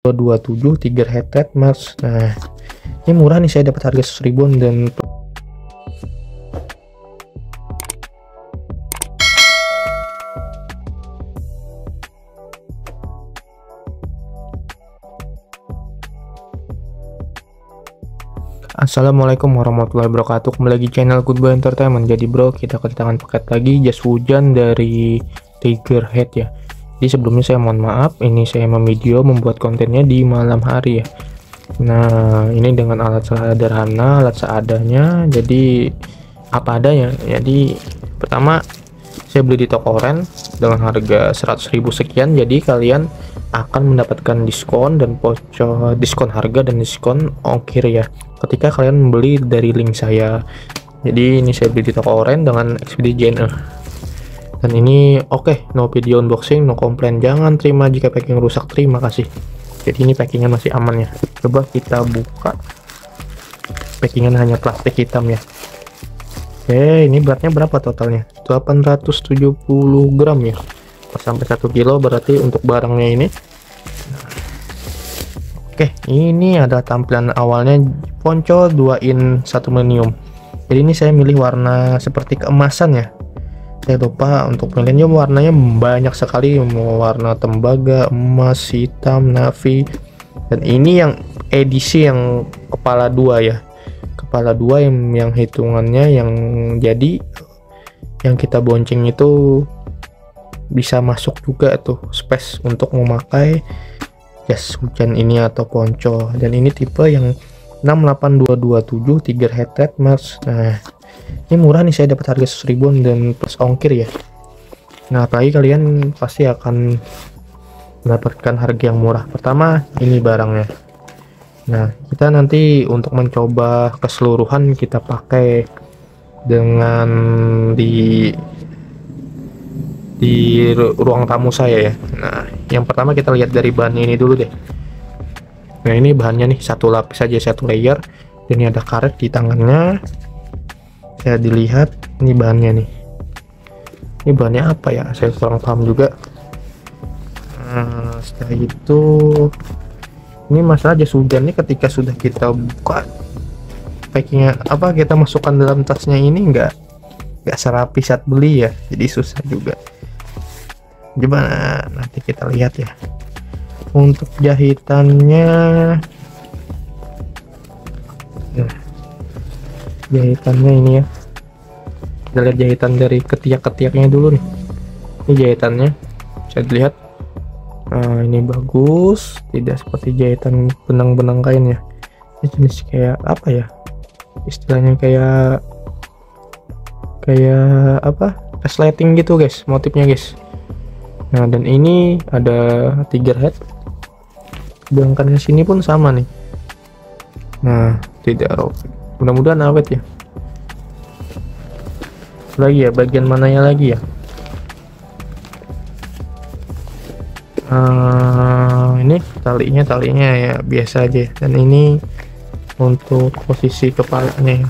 227 Tiger Headset Mas. Nah ini murah nih saya dapat harga 100 ribuan dan Assalamualaikum warahmatullahi wabarakatuh. Kembali lagi channel Goodbye Entertainment. Jadi bro kita kedatangan paket lagi jas hujan dari Tiger Head ya Jadi sebelumnya saya mohon maaf Ini saya memvideo membuat kontennya di malam hari ya. Nah ini dengan alat sederhana Alat seadanya Jadi apa adanya. Jadi pertama saya beli di toko oren dengan harga 100.000 sekian. Jadi kalian akan mendapatkan diskon dan pocong diskon harga dan diskon ongkir ya ketika kalian membeli dari link saya. Jadi ini saya beli di toko oren dengan XPD JNE dan ini oke okay, no video unboxing no komplain. Jangan terima jika packing rusak. Terima kasih. Jadi ini packingnya masih aman ya. Coba kita buka. Packingan hanya plastik hitam ya. Oke ini beratnya berapa totalnya? 870 gram ya. Sampai 1 kilo berarti untuk barangnya ini. Oke ini ada tampilan awalnya. Ponco 2 in 1 milenium jadi ini saya milih warna seperti keemasan ya saya lupa untuk milenium warnanya banyak sekali. Warna tembaga emas hitam navy dan ini yang edisi yang kepala dua ya. Kepala dua yang yang hitungannya yang jadi yang kita bonceng itu bisa masuk juga tuh space untuk memakai jas hujan ini atau ponco. Dan ini tipe yang 68227 Tiger headset mas nah ini murah nih saya dapat harga 1000 ribuan dan plus ongkir ya. Nah apalagi kalian pasti akan mendapatkan harga yang murah. Pertama ini barangnya. Nah kita nanti untuk mencoba keseluruhan kita pakai dengan di di ruang tamu saya ya. Nah yang pertama kita lihat dari bahan ini dulu deh. Nah ini bahannya nih satu lapis saja satu layer. Ini ada karet di tangannya saya dilihat ini bahannya nih. Ini bahannya apa ya? Saya kurang paham juga. Nah, setelah itu ini masalah jas hujan nih ketika sudah kita buka packingnya apa kita masukkan dalam tasnya ini enggak enggak serapi saat beli ya? Jadi susah juga. Gimana? Nanti kita lihat ya. Untuk jahitannya jahitannya ini ya. Kita lihat jahitan dari ketiak-ketiaknya dulu nih. Ini jahitannya bisa dilihat. Nah ini bagus tidak seperti jahitan benang-benang kain ya. Ini jenis kayak apa ya? Istilahnya kayak kayak apa? Resleting gitu guys. Motifnya guys. Nah dan ini ada tiger head. Sedangkan sini pun sama nih. Nah tidak robek mudah-mudahan awet ya. Lagi ya bagian mananya lagi ya? Uh, ini talinya talinya ya biasa aja. Dan ini untuk posisi kepalanya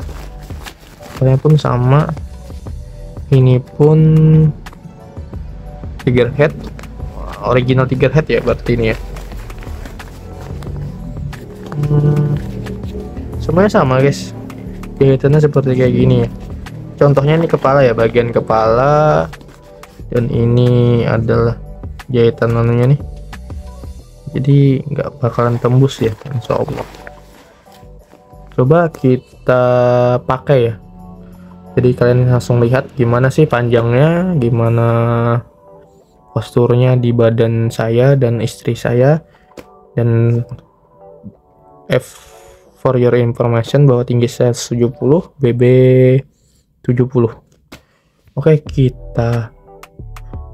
kepalanya pun sama. Ini pun Tiger Head. Original Tiger Head ya berarti ini ya. Hmm, semuanya sama guys jahitannya seperti kayak gini. Ya contohnya ini kepala ya bagian kepala. Dan ini adalah jahitan anunya nih. Jadi nggak bakalan tembus ya insya Allah. Coba kita pakai ya. Jadi kalian langsung lihat gimana sih panjangnya gimana posturnya di badan saya dan istri saya. Dan F for your information bahwa tinggi saya 70 BB 70 oke kita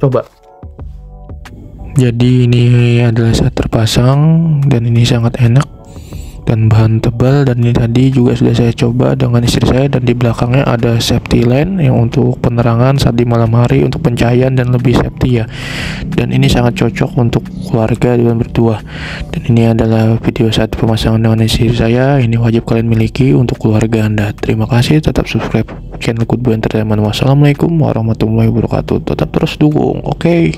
coba. Jadi ini adalah saat terpasang dan ini sangat enak dan bahan tebal dan ini tadi juga sudah saya coba dengan istri saya dan di belakangnya ada safety line yang untuk penerangan saat di malam hari untuk pencahayaan dan lebih safety ya. Dan ini sangat cocok untuk keluarga dan berdua. Dan ini adalah video saat pemasangan dengan istri saya. Ini wajib kalian miliki untuk keluarga anda. Terima kasih tetap subscribe channel Good Boy Entertainment. Wassalamualaikum warahmatullahi wabarakatuh. Tetap terus dukung oke? okay?